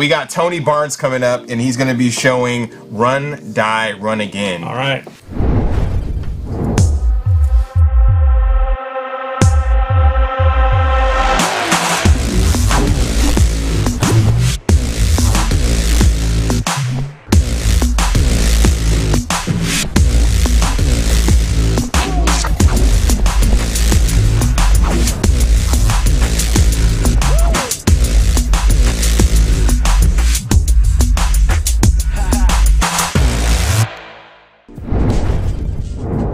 we got Tony Barnes coming up, and he's going to be showing Run, Die, Run Again. All right.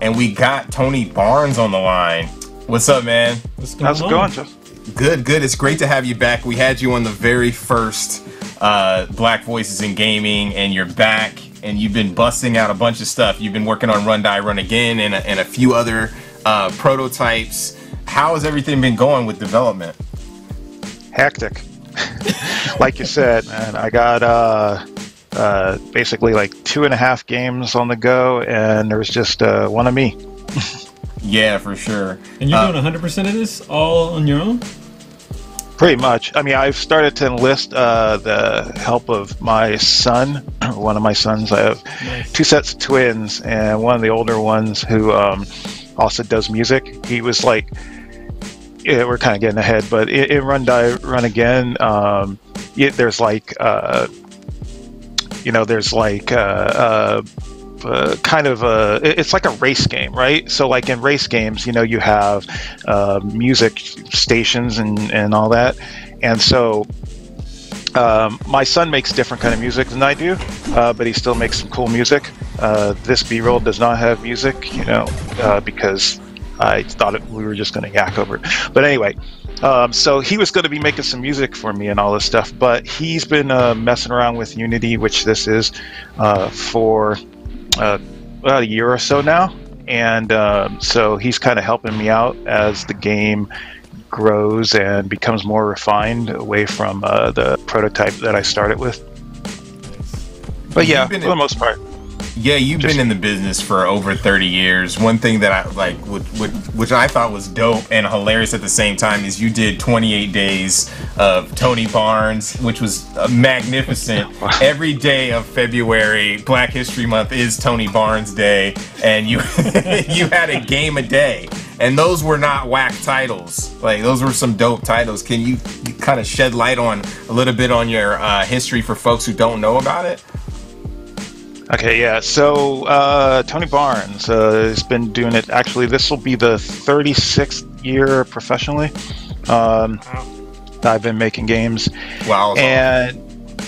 And we got Tony Barnes on the line. What's up, man? What's going How's it on? going, Jeff? Good, good. It's great to have you back. We had you on the very first uh, Black Voices in Gaming, and you're back, and you've been busting out a bunch of stuff. You've been working on Run Die Run Again and a, and a few other uh, prototypes. How has everything been going with development? Hectic. like you said, man, I got uh, uh, basically like two and a half games on the go, and there's just uh, one of me. Yeah, for sure. And you're Uh, doing 100% of this all on your own? Pretty much. I mean, I've started to enlist uh, the help of my son, one of my sons. I have Nice. two sets of twins, and one of the older ones who um, also does music. He was like, yeah, we're kind of getting ahead, but in, in Run Die Run Again, um, yeah, there's like, uh, you know, there's like, uh, uh, uh, kind of a, it's like a race game, right? So, like in race games, you know, you have uh, music stations and, and all that. And so, um, my son makes different kind of music than I do, uh, but he still makes some cool music. Uh, this B-roll does not have music, you know, uh, because I thought it, we were just going to yak over it. But anyway, um, so he was going to be making some music for me and all this stuff, but he's been uh, messing around with Unity, which this is, uh, for uh, about a year or so now. And um, so he's kind of helping me out as the game grows and becomes more refined away from uh, the prototype that I started with. But yeah, for the most part. Yeah, you've Just- been in the business for over 30 years. One thing that I like, which, which, which I thought was dope and hilarious at the same time, is you did 28 days of Tony Barnes, which was uh, magnificent. Every day of February, Black History Month is Tony Barnes Day, and you you had a game a day, and those were not whack titles. Like those were some dope titles. Can you, you kind of shed light on a little bit on your uh, history for folks who don't know about it? Okay, yeah. So uh, Tony Barnes uh, has been doing it. Actually, this will be the 36th year professionally. Um, that I've been making games, Wow. and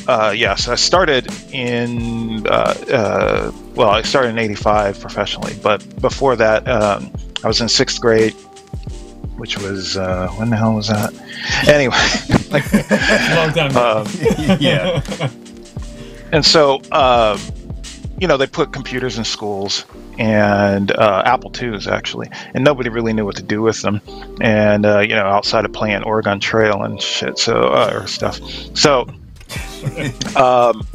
uh, yes, I started in uh, uh, well, I started in '85 professionally, but before that, um, I was in sixth grade, which was uh, when the hell was that? Anyway, Long time um, yeah. and so you know they put computers in schools and uh, apple iis actually and nobody really knew what to do with them. And uh, you know outside of playing oregon trail and shit so uh, or stuff. So um,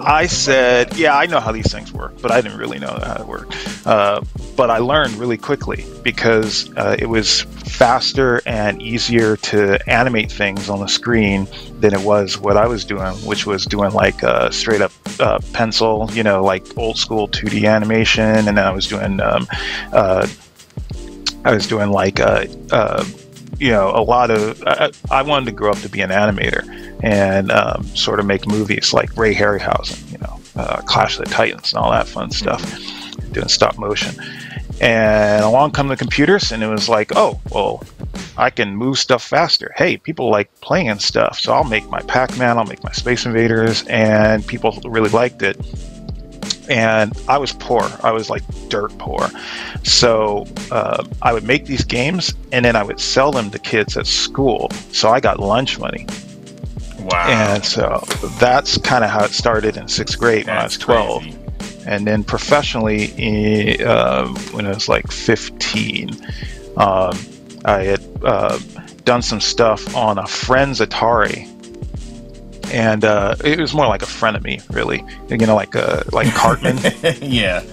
i said yeah i know how these things work but i didn't really know how it worked. Uh, but i learned really quickly because uh, it was faster and easier to animate things on the screen than it was what I was doing, which was doing like uh, straight up uh, pencil, you know, like old school 2D animation, and then I was doing, um, uh, I was doing like, uh, uh, you know, a lot of. I, I wanted to grow up to be an animator and um, sort of make movies like Ray Harryhausen, you know, uh, Clash of the Titans, and all that fun stuff, doing stop motion. And along come the computers, and it was like, oh, well, I can move stuff faster. Hey, people like playing stuff, so I'll make my Pac-Man, I'll make my Space Invaders, and people really liked it. And I was poor. I was like dirt poor. So uh, I would make these games, and then I would sell them to kids at school. So I got lunch money. Wow. And so that's kind of how it started in sixth grade when I was 12 crazy. And then professionally eh, um, when I was like 15, um, I had uh, done some stuff on a friend's Atari, and uh, it was more like a friend of me, really. You know, like uh, like Cartman. yeah.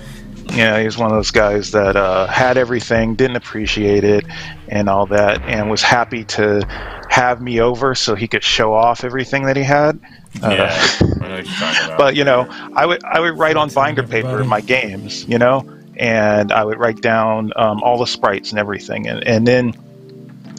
yeah, he was one of those guys that uh, had everything, didn't appreciate it, and all that, and was happy to have me over so he could show off everything that he had. Yeah, I know what you're talking about. But you know, I would I would write on binder paper everybody. my games, you know, and I would write down um, all the sprites and everything, and and then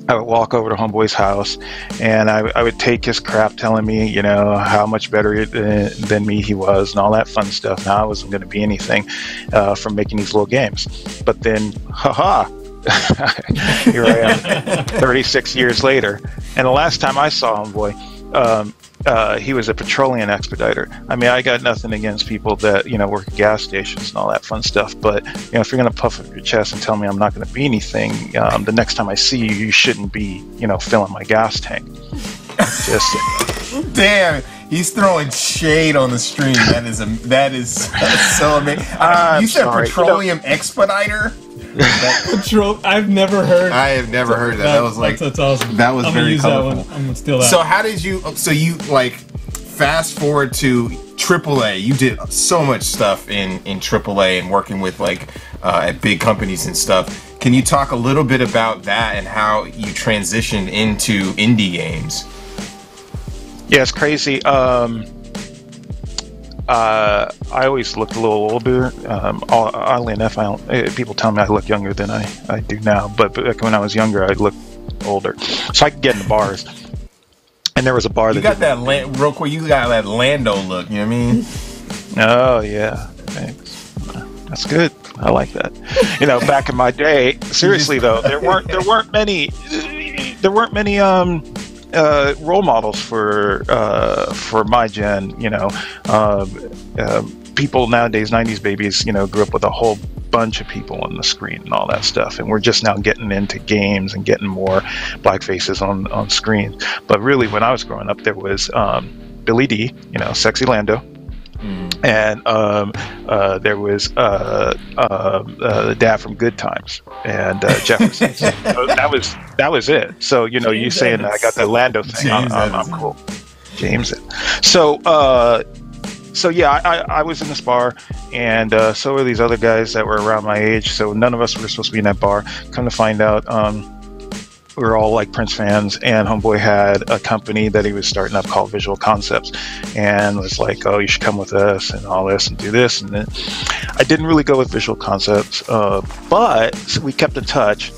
I would walk over to Homeboy's house, and I, I would take his crap, telling me, you know, how much better than, than me he was, and all that fun stuff. Now I wasn't going to be anything uh, from making these little games, but then, haha. Here I am, 36 years later, and the last time I saw Homeboy, um, uh, he was a petroleum expediter. I mean, I got nothing against people that you know work at gas stations and all that fun stuff. But you know, if you're going to puff up your chest and tell me I'm not going to be anything, um, the next time I see you, you shouldn't be you know filling my gas tank. Just Damn, he's throwing shade on the stream. That is a that is so amazing. I'm you said sorry. petroleum expediter. Patrol. I've never heard. I have never heard that. That was like that's, that's awesome. that was I'm very colorful. that one. I'm gonna steal that. So how did you? So you like fast forward to AAA. You did so much stuff in in AAA and working with like uh, at big companies and stuff. Can you talk a little bit about that and how you transitioned into indie games? yeah, it's crazy. Um, uh, I always looked a little older. Um, oddly enough, I don't, eh, people tell me I look younger than I, I do now. But back when I was younger, I looked older, so I could get in the bars. And there was a bar You that got that land, real quick. You got that Lando look. You know what I mean? Oh yeah, thanks. That's good. I like that. You know, back in my day, seriously though, there weren't there weren't many there weren't many um uh, role models for uh, for my gen. You know, um, um, people nowadays, '90s babies, you know, grew up with a whole bunch of people on the screen and all that stuff, and we're just now getting into games and getting more black faces on on screen. But really, when I was growing up, there was um, Billy Dee, you know, Sexy Lando, and um, uh, there was uh, uh, uh, the dad from Good Times and uh, Jefferson. so that was that was it. So you know, you saying that I got the Lando thing, I'm, I'm, I'm cool. James. So uh, so yeah, I, I, I was in this bar, and uh, so were these other guys that were around my age. So none of us were supposed to be in that bar. Come to find out. Um, we were all like Prince fans, and Homeboy had a company that he was starting up called Visual Concepts, and was like, "Oh, you should come with us and all this and do this." And then I didn't really go with Visual Concepts, uh, but we kept in touch,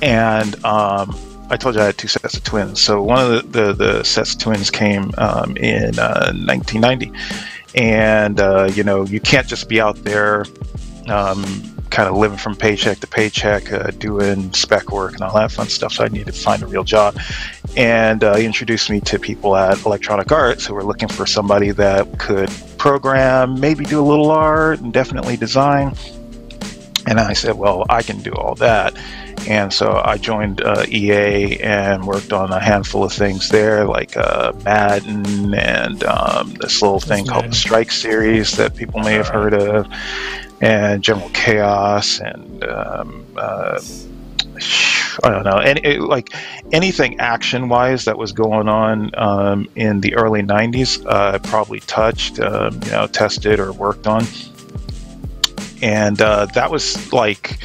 and um, I told you I had two sets of twins. So one of the the, the sets of twins came um, in uh, 1990, and uh, you know you can't just be out there. Um, kind of living from paycheck to paycheck, uh, doing spec work and all that fun stuff. So I needed to find a real job. And uh, he introduced me to people at Electronic Arts who were looking for somebody that could program, maybe do a little art, and definitely design. And I said, well, I can do all that. And so I joined uh, EA and worked on a handful of things there, like uh, Madden and um, this little thing called Madden. the Strike Series that people may have heard of, and General Chaos and um, uh, I don't know, any like anything action-wise that was going on um, in the early '90s, uh, probably touched, um, you know, tested or worked on, and uh, that was like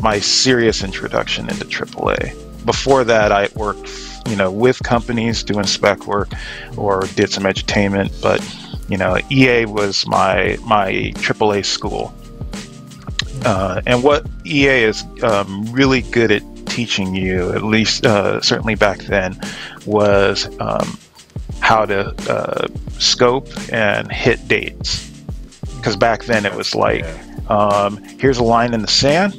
my serious introduction into AAA. Before that, I worked, you know, with companies doing spec work or did some edutainment, but you know, EA was my my AAA school. Uh, and what EA is um, really good at teaching you, at least uh, certainly back then, was um, how to uh, scope and hit dates. Because back then it was like, um, here's a line in the sand,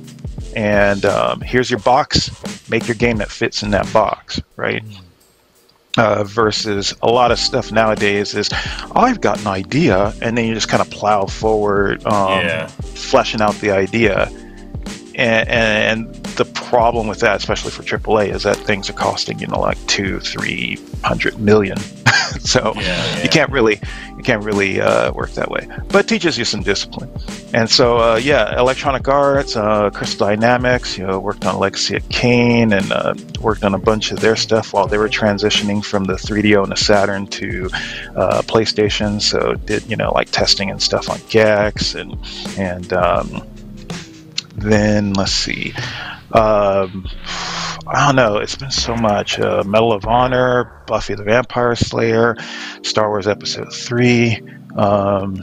and um, here's your box. Make your game that fits in that box, right? Uh, versus a lot of stuff nowadays is I've got an idea, and then you just kind of plow forward, um, Yeah. fleshing out the idea. And, and the problem with that, especially for AAA, is that things are costing you know like two, three hundred million. so Yeah, yeah. you can't really you can't really uh, work that way. But it teaches you some discipline. And so uh, yeah, Electronic Arts, uh, Crystal Dynamics, you know, worked on Legacy of Kain and uh, worked on a bunch of their stuff while they were transitioning from the 3DO and the Saturn to uh, PlayStation. So did you know like testing and stuff on Gex and and um, then let's see. Um, I don't know. It's been so much. Uh, Medal of Honor, Buffy the Vampire Slayer, Star Wars Episode Three, um,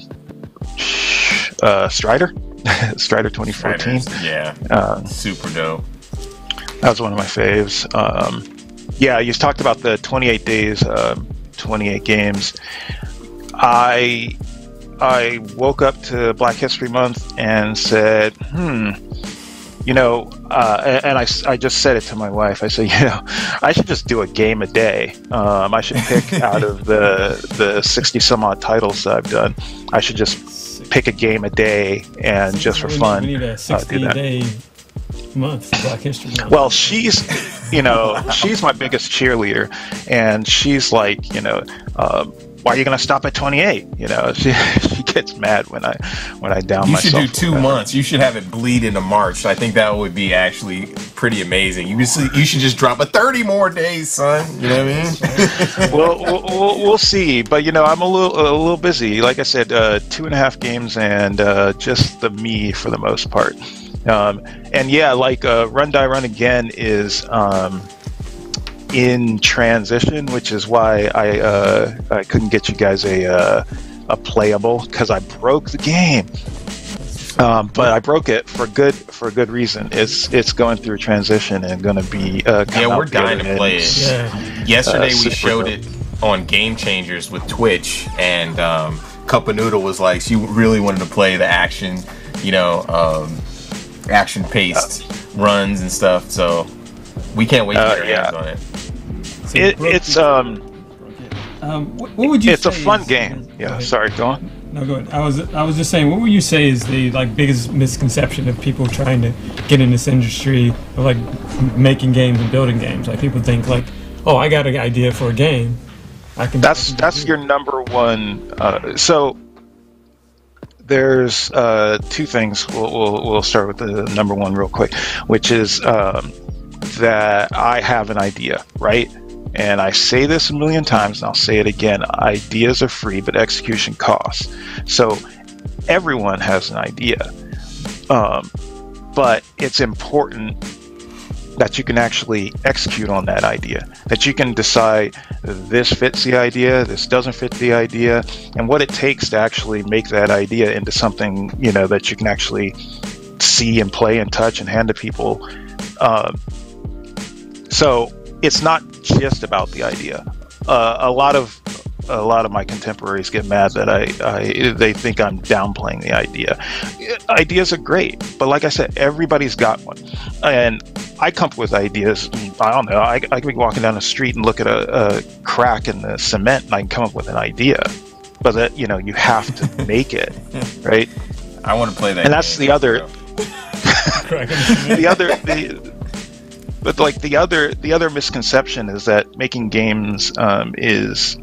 uh, Strider, Strider 2014. Yeah, uh, super dope. That was one of my faves. Um, yeah, you talked about the 28 days, uh, 28 games. I I woke up to Black History Month and said, hmm, you know, uh, and I, I just said it to my wife. I said, you know, I should just do a game a day. Um, I should pick out of the the sixty some odd titles I've done. I should just pick a game a day and just for fun. We need a sixty uh, day month Black History Month. Well, she's, you know, she's my biggest cheerleader, and she's like, you know. Um, why are you going to stop at 28? You know, she, she gets mad when I when I down you myself. You should do two months. You should have it bleed into March. I think that would be actually pretty amazing. You just, you should just drop a 30 more days, son. You know what I mean? well, we'll, we'll see. But you know, I'm a little a little busy. Like I said, uh, two and a half games and uh, just the me for the most part. Um, and yeah, like uh, Run Die Run Again is. Um, in transition, which is why I uh, I couldn't get you guys a uh, a playable because I broke the game. Um, but I broke it for good for a good reason. It's it's going through transition and going to be uh, yeah. We're dying to play it. Yeah. Yesterday uh, we showed it on Game Changers with Twitch, and um, Cup of Noodle was like she really wanted to play the action, you know, um, action paced uh, runs and stuff. So we can't wait to uh, get our yeah. hands on it it, it's um, um what, what, would you? It's a fun is, game. Yeah. Sorry. Go on. No, go ahead. I was I was just saying, what would you say is the like biggest misconception of people trying to get in this industry of like making games and building games? Like people think like, oh, I got an idea for a game, I can. That's that's your number one. Uh, so there's uh, two things. We'll, we'll, we'll start with the number one real quick, which is um, that I have an idea, right? And I say this a million times, and I'll say it again ideas are free, but execution costs. So everyone has an idea. Um, but it's important that you can actually execute on that idea, that you can decide this fits the idea, this doesn't fit the idea, and what it takes to actually make that idea into something you know that you can actually see and play and touch and hand to people. Uh, so it's not just about the idea. Uh, a lot of a lot of my contemporaries get mad that I, I they think I'm downplaying the idea. Ideas are great, but like I said, everybody's got one, and I come up with ideas. I don't know. I, I can be walking down the street and look at a, a crack in the cement, and I can come up with an idea. But that you know, you have to make it, right? I want to play that. And that's the other. the other the, but like the other the other misconception is that making games um, is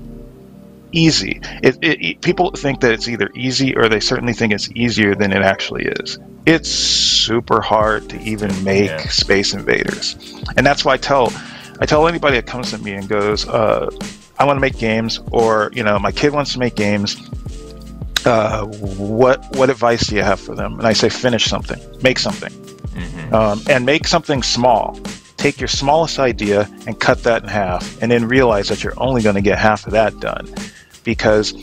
easy. It, it, it, people think that it's either easy or they certainly think it's easier than it actually is. It's super hard to even make yeah. Space Invaders, and that's why I tell I tell anybody that comes to me and goes, uh, "I want to make games," or you know, my kid wants to make games. Uh, what what advice do you have for them? And I say, finish something, make something, mm-hmm. um, and make something small take your smallest idea and cut that in half, and then realize that you're only going to get half of that done. Because,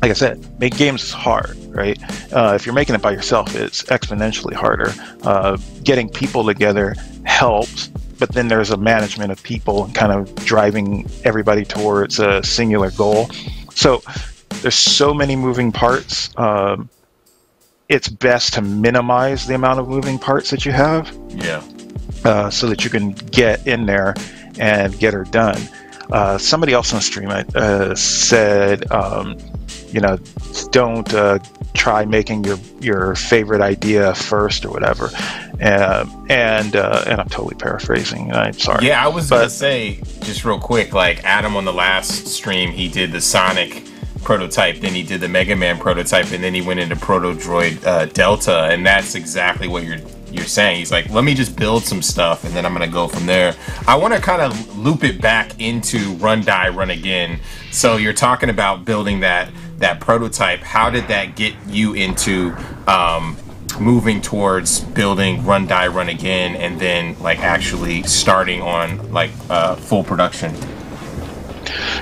like I said, make games is hard, right? Uh, if you're making it by yourself, it's exponentially harder. Uh, getting people together helps, but then there's a management of people and kind of driving everybody towards a singular goal. So there's so many moving parts. Um, it's best to minimize the amount of moving parts that you have. Yeah uh, so that you can get in there and get her done. Uh, somebody else on the stream uh, said, um, you know, don't uh, try making your your favorite idea first or whatever. Um, and uh, and I'm totally paraphrasing. I'm sorry. Yeah, I was but, gonna say just real quick, like Adam on the last stream, he did the Sonic prototype, then he did the Mega Man prototype, and then he went into Proto Droid uh, Delta, and that's exactly what you're you're saying. He's like, let me just build some stuff and then I'm gonna go from there. I want to kind of loop it back into Run Die Run Again. So you're talking about building that that prototype. How did that get you into um, moving towards building Run Die Run Again and then like actually starting on like uh, full production?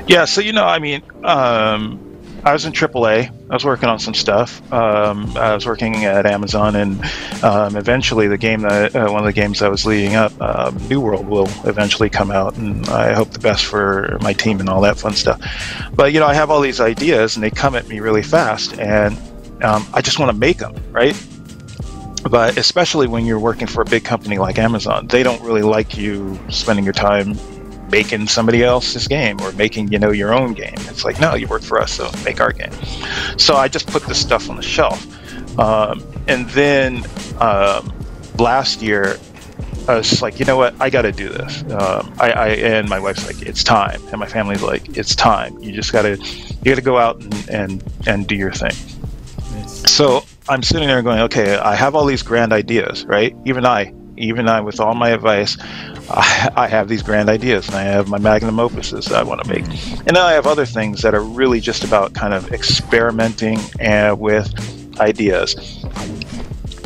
Yeah, so you know, I mean, um, I was in AAA. I was working on some stuff. Um, I was working at Amazon, and um, eventually, the game that uh, one of the games I was leading up, uh, New World, will eventually come out, and I hope the best for my team and all that fun stuff. But you know, I have all these ideas, and they come at me really fast, and um, I just want to make them right. But especially when you're working for a big company like Amazon, they don't really like you spending your time making somebody else's game or making you know your own game. It's like no, you work for us, so make our game. So I just put this stuff on the shelf, um, and then um, last year I was like, you know what, I got to do this. Um, I, I, and my wife's like, it's time, and my family's like, it's time. You just got to you got to go out and, and and do your thing. So I'm sitting there going, okay, I have all these grand ideas, right? Even I, even I, with all my advice, I, I, have these grand ideas and I have my magnum opuses that I want to make. And then I have other things that are really just about kind of experimenting uh, with ideas.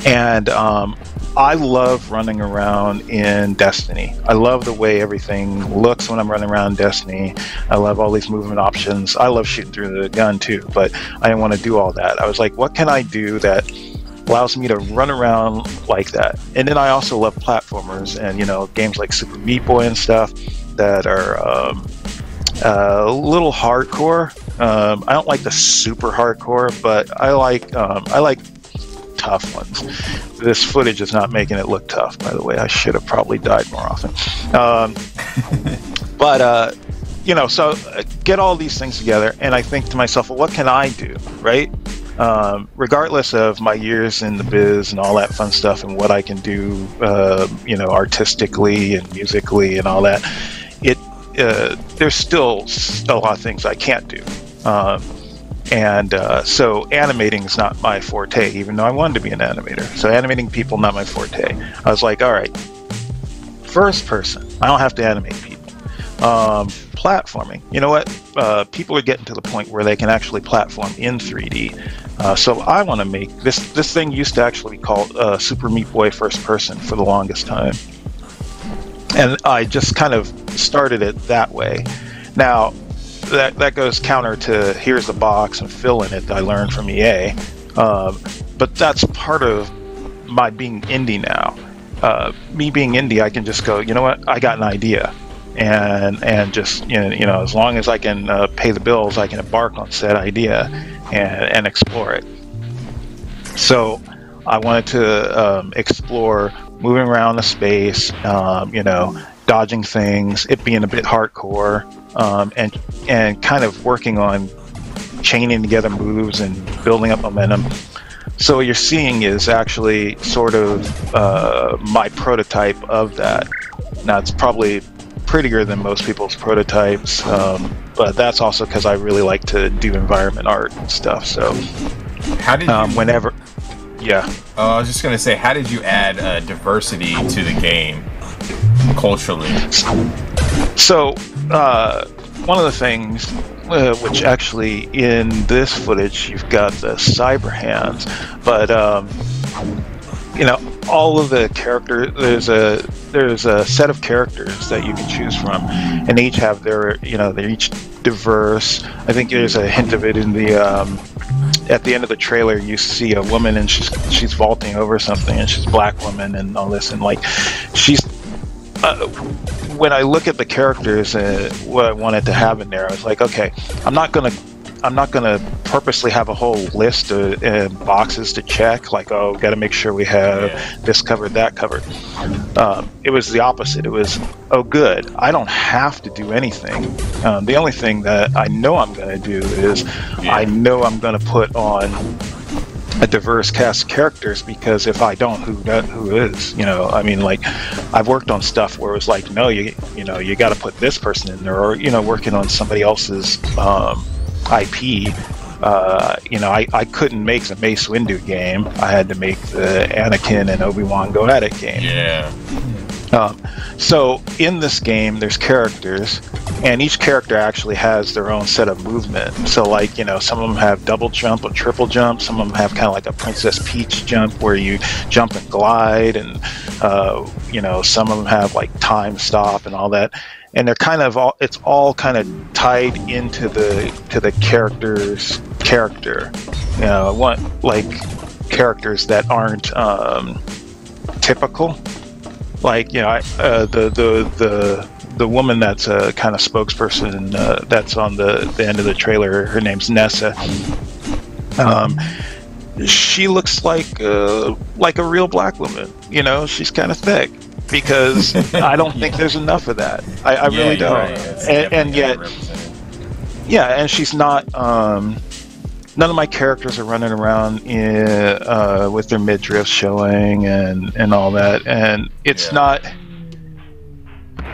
And um, I love running around in Destiny. I love the way everything looks when I'm running around Destiny. I love all these movement options. I love shooting through the gun too, but I didn't want to do all that. I was like, what can I do that allows me to run around like that. And then I also love platformers and you know games like Super Meat Boy and stuff that are um, uh, a little hardcore. Um, I don't like the super hardcore, but I like um, I like tough ones. This footage is not making it look tough, by the way. I should have probably died more often. Um, but uh, you know, so uh, get all these things together, and I think to myself, well, what can I do, right? Um, regardless of my years in the biz and all that fun stuff and what I can do, uh, you know, artistically and musically and all that, it uh, there's still a lot of things I can't do. Um, and uh, so animating is not my forte, even though I wanted to be an animator. So animating people not my forte. I was like, all right, first person. I don't have to animate people. Um, platforming. You know what? Uh, people are getting to the point where they can actually platform in 3D. Uh, so I want to make this. This thing used to actually be called uh, Super Meat Boy First Person for the longest time, and I just kind of started it that way. Now, that that goes counter to here's the box and fill in it I learned from EA, um, but that's part of my being indie now. Uh, me being indie, I can just go. You know what? I got an idea and and just you know, you know as long as I can uh, pay the bills, I can embark on said idea and, and explore it. So I wanted to um, explore moving around the space, um, you know, dodging things, it being a bit hardcore, um, and and kind of working on chaining together moves and building up momentum. So what you're seeing is actually sort of uh, my prototype of that. Now it's probably prettier than most people's prototypes, um, but that's also because I really like to do environment art and stuff. So, how did um, whenever, yeah. Uh, I was just gonna say, how did you add uh, diversity to the game culturally? So, uh, one of the things uh, which actually in this footage you've got the cyber hands, but um, you know all of the characters. There's a there's a set of characters that you can choose from, and each have their you know they're each diverse. I think there's a hint of it in the um, at the end of the trailer. You see a woman and she's she's vaulting over something, and she's black woman and all this, and like she's. Uh, when I look at the characters and uh, what I wanted to have in there, I was like, okay, I'm not gonna I'm not going to purposely have a whole list of uh, boxes to check, like, oh, got to make sure we have yeah. this covered, that covered. Um, it was the opposite. It was, oh, good. I don't have to do anything. Um, the only thing that I know I'm going to do is yeah. I know I'm going to put on a diverse cast of characters because if I don't, who who is? You know, I mean, like I've worked on stuff where it was like, no, you you know, you got to put this person in there, or you know, working on somebody else's um, IP. Uh, you know, I, I couldn't make the Mace Windu game. I had to make the Anakin and Obi Wan go at it game. Yeah. Um, so in this game, there's characters, and each character actually has their own set of movement. So, like you know, some of them have double jump or triple jump. Some of them have kind of like a Princess Peach jump where you jump and glide, and uh, you know, some of them have like time stop and all that. And they're kind of all it's all kind of tied into the to the character's character. You know, one like characters that aren't um, typical. Like you know, I, uh, the the the the woman that's a kind of spokesperson uh, that's on the, the end of the trailer. Her name's Nessa. Um, she looks like uh, like a real black woman. You know, she's kind of thick because I don't think there's enough of that. I, I yeah, really don't. Right. And, and yet, yeah, and she's not. Um, none of my characters are running around in, uh, with their midriff showing and and all that, and it's yeah. not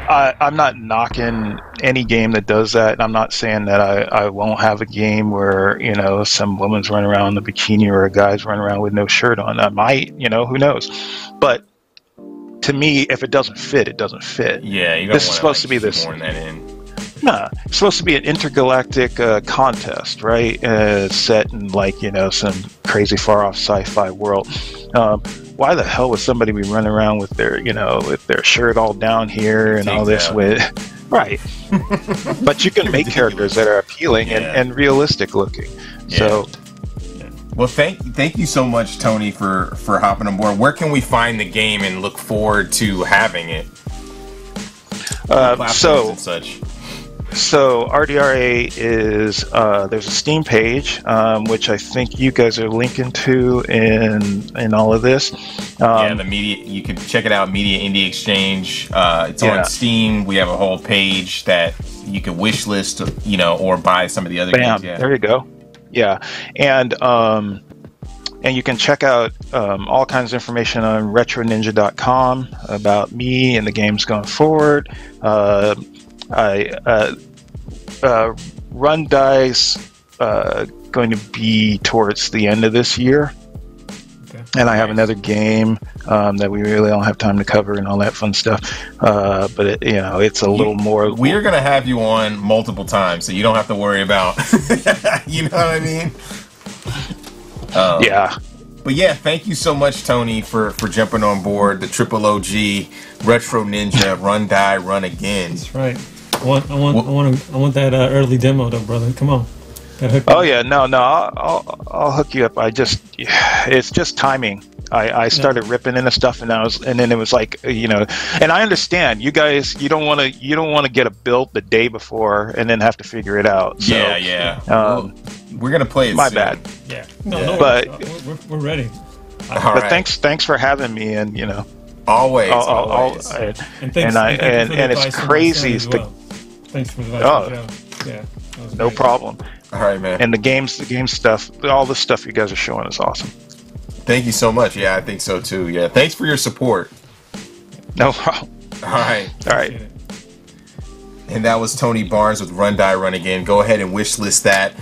I, am not knocking any game that does that. I'm not saying that I, I won't have a game where, you know, some woman's running around in a bikini or a guy's running around with no shirt on. I might, you know, who knows. But to me, if it doesn't fit, it doesn't fit. Yeah, you this is supposed like, to be this. in. Nah, it's supposed to be an intergalactic uh, contest, right? Uh, set in like you know some crazy far off sci-fi world. Um, why the hell would somebody be running around with their, you know, with their shirt all down here and all this with, right? but you can make characters that are appealing yeah. and, and realistic looking. Yeah. So. Well, thank thank you so much, Tony, for for hopping on board. Where can we find the game and look forward to having it? Uh, so such. So RDRA is uh, there's a Steam page um, which I think you guys are linking to in in all of this. Um, yeah, the media you can check it out. Media Indie Exchange. Uh, it's yeah. on Steam. We have a whole page that you can wish list, you know, or buy some of the other Bam, games. Yeah. There you go. Yeah, and um, and you can check out um, all kinds of information on retroninja.com about me and the games going forward. Uh, I uh, uh, run dice uh, going to be towards the end of this year. Okay. And I have another game um, that we really don't have time to cover and all that fun stuff. Uh, but it, you know, it's a little more. We are going to have you on multiple times, so you don't have to worry about. you know what I mean? Um, yeah. But yeah, thank you so much, Tony, for for jumping on board the Triple OG Retro Ninja Run Die Run Again. That's right. I want, I want, I want, I want that uh, early demo though, brother. Come on. Oh yeah, no, no, I'll, I'll, I'll, hook you up. I just, it's just timing. I, I started yeah. ripping into stuff, and I was, and then it was like, you know, and I understand you guys, you don't want to, you don't want to get a build the day before and then have to figure it out. So, yeah, yeah. Um, well, we're gonna play it. My soon. bad. Yeah, no, yeah. no, but we're, we're ready. All but right. thanks, thanks for having me, and you know, always, I'll, always, I'll, I, and, and, and I, and, and it's crazy. Well. Thanks for the oh, yeah, no problem. All right, man. And the games, the game stuff, all the stuff you guys are showing is awesome. Thank you so much. Yeah, I think so too. Yeah, thanks for your support. No problem. All right. All right. And that was Tony Barnes with Run Die Run Again. Go ahead and wish list that.